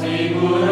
Figura